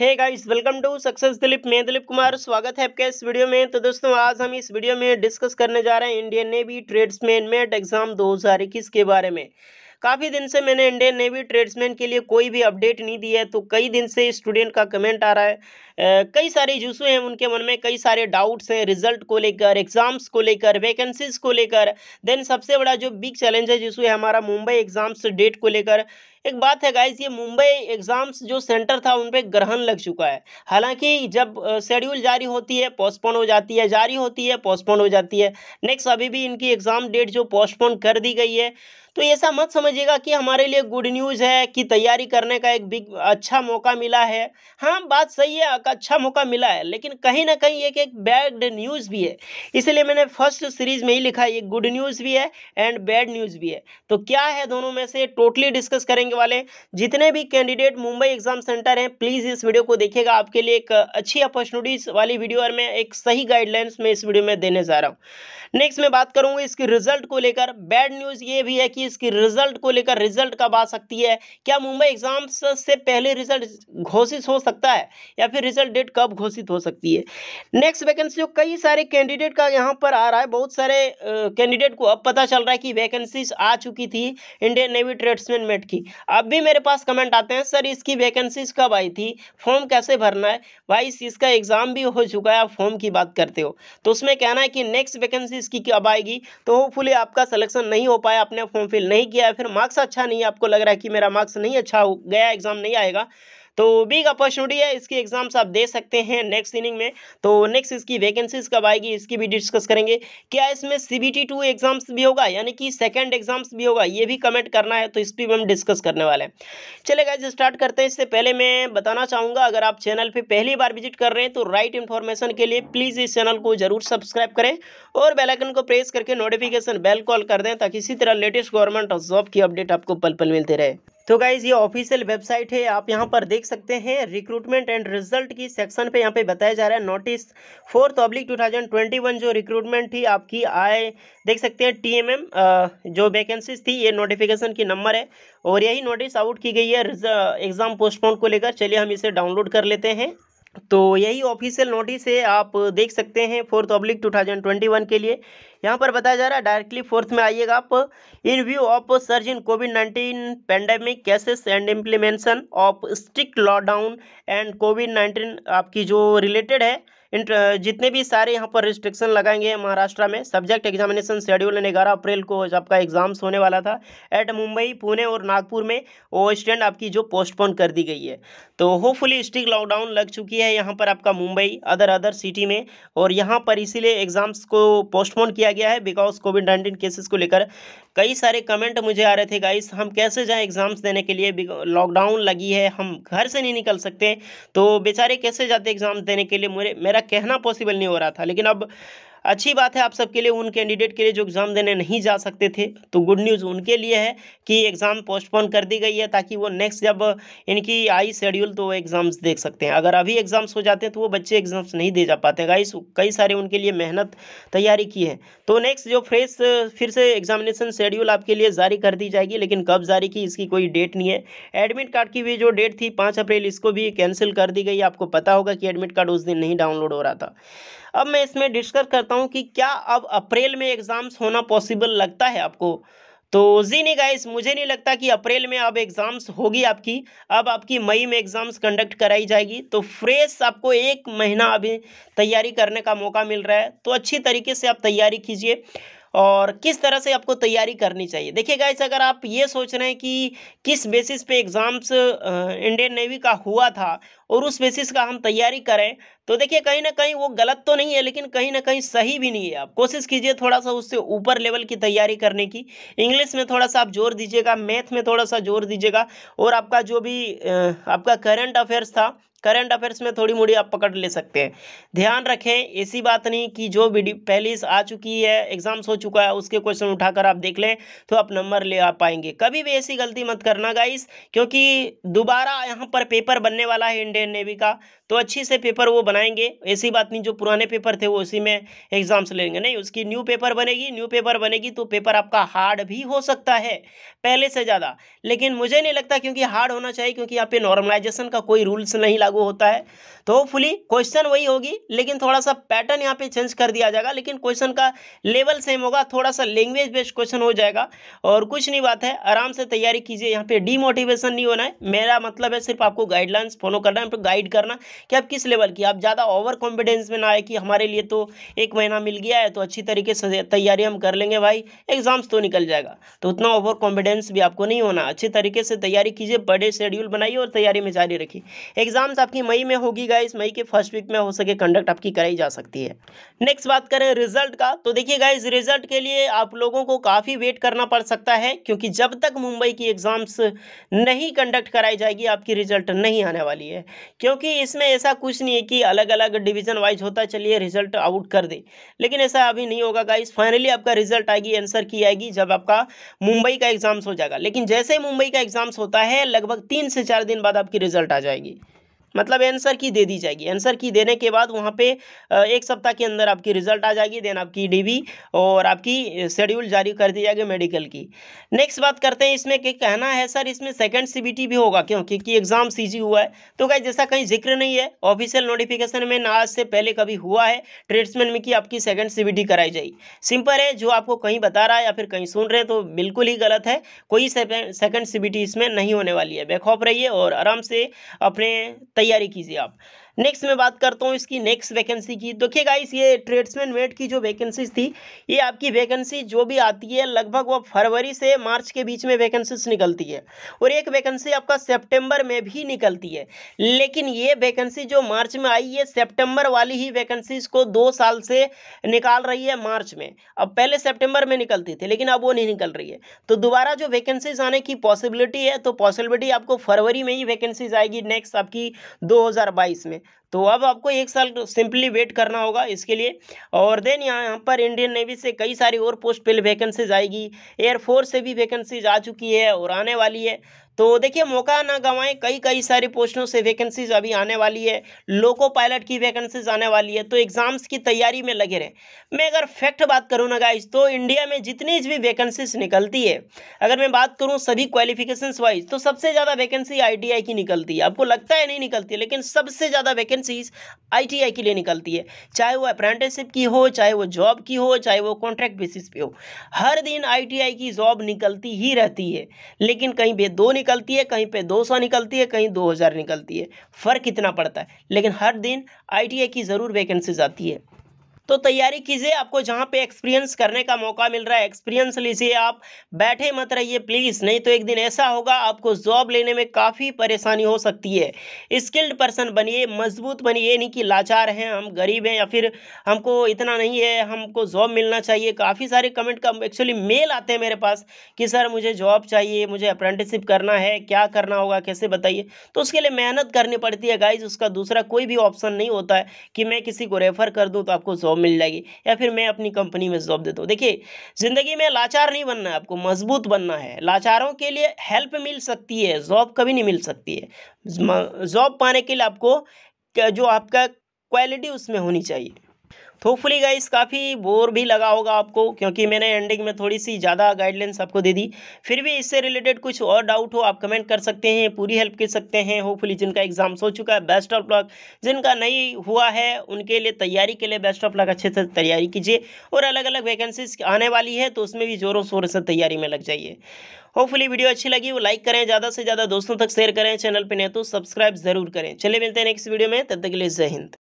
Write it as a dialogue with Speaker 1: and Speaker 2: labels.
Speaker 1: Hey guys welcome to success Dilip मैं दिलीप कुमार, स्वागत है आपके इस वीडियो में। तो दोस्तों, आज हम इस वीडियो में डिस्कस करने जा रहे हैं Indian Navy tradesman mate exam 2021 के बारे में। काफ़ी दिन से मैंने इंडियन नेवी ट्रेड्समैन के लिए कोई भी अपडेट नहीं दिया है तो कई दिन से स्टूडेंट का कमेंट आ रहा है। कई सारे इशू हैं उनके मन में, कई सारे डाउट्स हैं रिज़ल्ट को लेकर एग्ज़ाम्स को लेकर वैकेंसीज को लेकर। देन सबसे बड़ा जो बिग चैलेंज है इशू है हमारा मुंबई एग्ज़ाम्स डेट को लेकर एक बात है गाइज़ ये मुंबई एग्ज़ाम्स जो सेंटर था, उन पर ग्रहण लग चुका है। हालाँकि जब शेड्यूल जारी होती है पोस्टपोन हो जाती है, जारी होती है पोस्टपोन हो जाती है। नेक्स्ट अभी भी इनकी एग्ज़ाम डेट जो पोस्टपोन कर दी गई है। तो ऐसा मत समझिएगा कि हमारे लिए गुड न्यूज़ है कि तैयारी करने का एक बिग अच्छा मौका मिला है। हाँ बात सही है अच्छा मौका मिला है, लेकिन कहीं ना कहीं एक एक बैड न्यूज़ भी है। इसलिए मैंने फ़र्स्ट सीरीज़ में ही लिखा ये गुड न्यूज़ भी है एंड बैड न्यूज़ भी है। तो क्या है, दोनों में से टोटली डिस्कस करेंगे। वाले। जितने भी कैंडिडेट मुंबई एग्ज़ाम सेंटर हैं प्लीज़ इस वीडियो को देखिएगा। आपके लिए एक अच्छी अपॉर्चुनिटीज़ वाली वीडियो और मैं एक सही गाइडलाइंस में इस वीडियो में देने जा रहा हूँ। नेक्स्ट मैं बात करूँगा इसकी रिज़ल्ट को लेकर। बैड न्यूज़ ये भी है कि इसकी रिज़ल्ट को लेकर रिज़ल्ट कब आ सकती है? क्या मुंबई एग्ज़ाम्स से पहले रिज़ल्ट घोषित हो सकता है? या फिर रिज़ल्ट डेट कब घोषित हो सकती है? नेक्स्ट वैकेंसी कई सारे कैंडिडेट का यहाँ पर आ रहा है, बहुत सारे कैंडिडेट को अब पता चल रहा है कि वैकेंसीज आ चुकी थी। इंडियन नेवी ट्रेड्समैन मेट की। अब भी मेरे पास कमेंट आते हैं, सर, इसकी वैकेंसीज कब आई थी? फॉर्म कैसे भरना है? भाई इसका एग्ज़ाम भी हो चुका है, आप फॉर्म की बात करते हो। तो उसमें कहना है कि नेक्स्ट वैकेंसी इसकी कब आएगी? तो होपफुली आपका सलेक्शन नहीं हो पाया, आपने फॉर्म फिल नहीं किया है। फिर मार्क्स अच्छा नहीं है, आपको लग रहा है कि मेरा मार्क्स नहीं अच्छा हो, गया एग्ज़ाम नहीं आएगा। तो बिग अपॉर्चुनिटी है, इसकी एग्ज़ाम्स आप दे सकते हैं नेक्स्ट इनिंग में। तो नेक्स्ट इसकी वैकेंसीज कब आएगी, इसकी भी डिस्कस करेंगे। क्या इसमें C B T two exams भी होगा, यानी कि सेकेंड एग्ज़ाम्स भी होगा, ये भी कमेंट करना है तो इस पर हम डिस्कस करने वाले हैं। चले गाइज़ स्टार्ट करते हैं। इससे पहले मैं बताना चाहूँगा, अगर आप चैनल पर पहली बार विज़िट कर रहे हैं तो राइट इन्फॉर्मेशन के लिए प्लीज़ इस चैनल को ज़रूर सब्सक्राइब करें और बेलाइकन को प्रेस करके नोटिफिकेशन बेल कॉल कर दें, ताकि इसी तरह लेटेस्ट गवर्नमेंट जॉब की अपडेट आपको पल पल मिलते रहे। तो गाइज़ ये ऑफिशियल वेबसाइट है, आप यहाँ पर देख सकते हैं रिक्रूटमेंट एंड रिज़ल्ट की सेक्शन पे यहाँ पे बताया जा रहा है notice fourth public two thousand twenty one जो रिक्रूटमेंट थी, आपकी आए देख सकते हैं टीएमएम जो वैकेंसीज थी, ये नोटिफिकेशन की नंबर है और यही नोटिस आउट की गई है एग्ज़ाम पोस्टपोन को लेकर, चलिए हम इसे डाउनलोड कर लेते हैं। तो यही ऑफिशियल नोटिस है, आप देख सकते हैं फोर्थ ट्वेंटी वन के लिए। यहाँ पर बताया जा रहा है डायरेक्टली फोर्थ में आइएगा आप। In view of surge in COVID nineteen pandemic cases and implementation of strict lockdown and COVID nineteen आपकी जो रिलेटेड है जितने भी सारे यहाँ पर रिस्ट्रिक्शन लगाएँगे महाराष्ट्र में सब्जेक्ट एग्जामिनेशन शेड्यूल ग्यारह अप्रैल को आपका एग्ज़ाम्स होने वाला था। एट मुंबई पुणे और नागपुर में वो स्टैंड आपकी जो पोस्टपोन कर दी गई है। तो होपफुली स्ट्रिक लॉकडाउन लग चुकी है यहाँ पर आपका मुंबई अदर अदर सिटी में। और यहाँ पर इसीलिए एग्ज़ाम्स को पोस्टपोन किया गया है बिकॉज़ कोविड नाइन्टीन केसेस को लेकर। कई सारे कमेंट मुझे आ रहे थे गाइस हम कैसे जाएँ एग्ज़ाम्स देने के लिए? लॉकडाउन लगी है, हम घर से नहीं निकल सकते। तो बेचारे कैसे जाते एग्ज़ाम्स देने के लिए? मेरे, मेरा कहना पॉसिबल नहीं हो रहा था। लेकिन अब अच्छी बात है आप सबके लिए, उन कैंडिडेट के लिए जो एग्ज़ाम देने नहीं जा सकते थे। तो गुड न्यूज़ उनके लिए है कि एग्ज़ाम पोस्टपोन कर दी गई है ताकि वो नेक्स्ट जब, इनकी आई शेड्यूल तो वो एग्ज़ाम्स देख सकते हैं। अगर अभी एग्ज़ाम्स हो जाते हैं तो वो बच्चे एग्ज़ाम्स नहीं दे जा पाते गाइस कई सारे उनके लिए मेहनत तैयारी की है। तो नेक्स्ट जो फ्रेश फिर से एग्जामिनेशन शेड्यूल आपके लिए जारी कर दी जाएगी, लेकिन कब जारी की इसकी कोई डेट नहीं है। एडमिट कार्ड की भी जो डेट थी पाँच अप्रैल, इसको भी कैंसिल कर दी गई। आपको पता होगा कि एडमिट कार्ड उस दिन नहीं डाउनलोड हो रहा था। अब मैं इसमें डिस्कस करता हूँ कि क्या अब अप्रैल में एग्ज़ाम्स होना पॉसिबल लगता है आपको? तो जी नहीं गाइस मुझे नहीं लगता कि अप्रैल में अब एग्ज़ाम्स होगी आपकी। अब आपकी मई में एग्ज़ाम्स कंडक्ट कराई जाएगी। तो फ्रेश आपको एक महीना अभी तैयारी करने का मौका मिल रहा है। तो अच्छी तरीके से आप तैयारी कीजिए और किस तरह से आपको तैयारी करनी चाहिए। देखिए गाइस अगर आप ये सोच रहे हैं कि किस बेसिस पे एग्ज़ाम्स इंडियन नेवी का हुआ था और उस बेसिस का हम तैयारी करें तो देखिए कहीं ना कहीं वो गलत तो नहीं है, लेकिन कहीं ना कहीं सही भी नहीं है आप। कोशिश कीजिए थोड़ा सा उससे ऊपर लेवल की तैयारी करने की। इंग्लिश में थोड़ा सा आप ज़ोर दीजिएगा, मैथ में थोड़ा सा ज़ोर दीजिएगा और आपका जो भी आपका करंट अफेयर्स था, करंट अफेयर्स में थोड़ी मोड़ी आप पकड़ ले सकते हैं। ध्यान रखें, ऐसी बात नहीं कि जो वीडियो पहले आ चुकी है, एग्ज़ाम्स हो चुका है, उसके क्वेश्चन उठाकर आप देख लें तो आप नंबर ले आ पाएँगे। कभी भी ऐसी गलती मत करना गाइस, क्योंकि दोबारा यहाँ पर पेपर बनने वाला है इंडियन नेवी का। तो अच्छी से पेपर वो बनाएँगे। ऐसी बात नहीं, जो पुराने पेपर थे वो उसी में एग्ज़ाम्स लेंगे। नहीं, उसकी न्यू पेपर बनेगी न्यू पेपर बनेगी तो पेपर आपका हार्ड भी हो सकता है, पहले से ज़्यादा। लेकिन मुझे नहीं लगता क्योंकि हार्ड होना चाहिए, क्योंकि यहाँ पे नॉर्मलाइजेशन का कोई रूल्स नहीं लागू होता है। तो होपफुली क्वेश्चन वही होगी, लेकिन थोड़ा सा पैटर्न यहाँ पे चेंज कर दिया जाएगा। लेकिन क्वेश्चन का लेवल सेम होगा थोड़ा सा लैंग्वेज बेस्ड क्वेश्चन हो जाएगा। और कुछ नहीं बात है, आराम से तैयारी कीजिए। यहाँ पे डीमोटिवेशन नहीं होना है। मेरा मतलब है सिर्फ़ आपको गाइडलाइंस फॉलो करना है गाइड करना। कि आप किस लेवल की? आप ज़्यादा ओवर कॉन्फिडेंस में ना आए कि हमारे लिए तो एक महीना मिल गया है तो अच्छी तरीके से तैयारी हम कर लेंगे भाई एग्ज़ाम्स तो निकल जाएगा। तो उतना ओवर कॉन्फिडेंस भी आपको नहीं होना। अच्छी तरीके से तैयारी कीजिए, बड़े शेड्यूल बनाइए और तैयारी में जारी रखिए। एग्ज़ाम्स आपकी मई में होगी गाइस मई के फ़र्स्ट वीक में हो सके कंडक्ट आपकी कराई जा सकती है। नेक्स्ट बात करें रिज़ल्ट का। तो देखिए गाइस रिज़ल्ट के लिए आप लोगों को काफ़ी वेट करना पड़ सकता है, क्योंकि जब तक मुंबई की एग्ज़ाम्स नहीं कंडक्ट कराई जाएगी, आपकी रिज़ल्ट नहीं आने वाली है। क्योंकि इसमें ऐसा कुछ नहीं है कि अलग अलग डिवीज़न वाइज होता चलिए रिज़ल्ट आउट कर दे। लेकिन ऐसा अभी नहीं होगा गाइस फाइनली आपका रिज़ल्ट आएगी आंसर की आएगी जब आपका मुंबई का एग्ज़ाम्स हो जाएगा। लेकिन जैसे मुंबई का एग्ज़ाम्स होता है, लगभग तीन से चार दिन बाद आपकी रिज़ल्ट आ जाएगी। मतलब आंसर की दे दी जाएगी। आंसर की देने के बाद वहाँ पे एक सप्ताह के अंदर आपकी रिज़ल्ट आ जाएगी देन आपकी डीवी और आपकी शेड्यूल जारी कर दी जाएगी मेडिकल की। नेक्स्ट बात करते हैं इसमें कि कहना है सर, इसमें सेकंड सीबीटी भी होगा, क्यों? क्योंकि एग्ज़ाम सीजी हुआ है। तो क्या जैसा कहीं ज़िक्र नहीं है ऑफिशियल नोटिफिकेशन में ना आज से पहले कभी हुआ है ट्रेड्समैन में कि आपकी सेकंड सीबीटी कराई जाएगी। सिंपल है, जो आपको कहीं बता रहा है या फिर कहीं सुन रहे हैं तो बिल्कुल ही गलत है। कोई सेकंड सीबीटी इसमें नहीं होने वाली है। बेखौफ रहिए और आराम से अपने तैयारी कीजिए आप। नेक्स्ट मैं बात करता हूँ इसकी नेक्स्ट वैकेंसी की। देखिए गाइस ये ट्रेड्समैन मेट की जो वैकेंसीज थी, ये आपकी वैकेंसी जो भी आती है, लगभग वो फरवरी से मार्च के बीच में वैकेंसीज निकलती है। और एक वैकेंसी आपका सेप्टेम्बर में भी निकलती है। लेकिन ये वैकेंसी जो मार्च में आई है सेप्टेम्बर वाली ही वैकेंसीज को दो साल से निकाल रही है मार्च में। अब पहले सेप्टेम्बर में निकलती थी, लेकिन अब वो नहीं निकल रही है। तो दोबारा जो वैकेंसीज आने की पॉसिबिलिटी है तो पॉसिबिलिटी आपको फरवरी में ही वैकेंसीज आएगी नेक्स्ट आपकी दो में। तो अब आपको एक साल सिंपली वेट करना होगा इसके लिए। और देन यहाँ यहाँ पर इंडियन नेवी से कई सारी और पोस्ट पे वैकेंसीज आएगी। एयरफोर्स से भी वैकेंसीज आ चुकी है और आने वाली है। तो देखिए, मौका ना गंवाएँ। कई कई सारी पोस्टों से वैकेंसीज अभी आने वाली है। लोको पायलट की वैकेंसीज आने वाली है। तो एग्ज़ाम्स की तैयारी में लगे रहे। मैं अगर फैक्ट बात करूँ ना गाइज़ तो इंडिया में जितनी भी वैकेंसीज निकलती है, अगर मैं बात करूँ सभी क्वालिफिकेशन वाइज तो सबसे ज़्यादा वैकेंसी आईटीआई की निकलती है। आपको लगता है नहीं निकलती है, लेकिन सबसे ज़्यादा वैकेंसीज आईटीआई के लिए निकलती है। चाहे वो अप्रेंटिसशिप की हो, चाहे वो जॉब की हो, चाहे वो कॉन्ट्रैक्ट बेसिस पे हो। हर दिन आईटीआई की जॉब निकलती ही रहती है। लेकिन कहीं भी दो निकल निकलती है, कहीं पे 200 निकलती है, कहीं 2000 निकलती है। फ़र्क इतना पड़ता है। लेकिन हर दिन आईटीआई की ज़रूर वैकेंसीज आती है। तो तैयारी कीजिए, आपको जहाँ पे एक्सपीरियंस करने का मौका मिल रहा है एक्सपीरियंस लीजिए आप। बैठे मत रहिए प्लीज़ नहीं तो एक दिन ऐसा होगा, आपको जॉब लेने में काफ़ी परेशानी हो सकती है। स्किल्ड पर्सन बनिए, मज़बूत बनिए, नहीं कि लाचार हैं, हम गरीब हैं या फिर हमको इतना नहीं है, हमको जॉब मिलना चाहिए। काफ़ी सारे कमेंट का एक्चुअली मेल आते हैं मेरे पास कि, सर, मुझे जॉब चाहिए, मुझे अप्रेंटिसशिप करना है, क्या करना होगा, कैसे बताइए? तो उसके लिए मेहनत करनी पड़ती है गाइज़ उसका दूसरा कोई भी ऑप्शन नहीं होता है कि मैं किसी को रेफ़र कर दूँ तो आपको जॉब मिल जाएगी, या फिर मैं अपनी कंपनी में जॉब देता हूँ देखिए, ज़िंदगी में लाचार नहीं बनना है आपको, मज़बूत बनना है। लाचारों के लिए हेल्प मिल सकती है जॉब कभी नहीं मिल सकती है। जॉब पाने के लिए आपको जो आपका क्वालिटी उसमें होनी चाहिए। होपफुली गाइस काफ़ी बोर भी लगा होगा आपको, क्योंकि मैंने एंडिंग में थोड़ी सी ज़्यादा गाइडलाइंस आपको दे दी। फिर भी इससे रिलेटेड कुछ और डाउट हो, आप कमेंट कर सकते हैं, पूरी हेल्प कर सकते हैं। होपफुली जिनका एग्ज़ाम्स हो चुका है बेस्ट ऑफ़ लक जिनका नहीं हुआ है, उनके लिए तैयारी के लिए बेस्ट ऑफ़ लक अच्छे से तैयारी कीजिए। और अलग अलग वैकेंसीज आने वाली है तो उसमें भी ज़ोरों शोर से तैयारी में लग जाइए। होपफुली वीडियो अच्छी लगी वो लाइक करें, ज़्यादा से ज़्यादा दोस्तों तक शेयर करें चैनल पर नहीं तो सब्सक्राइब ज़रूर करें। चले मिलते हैं नेक्स्ट वीडियो में, तब तक के लिए जय हिंद।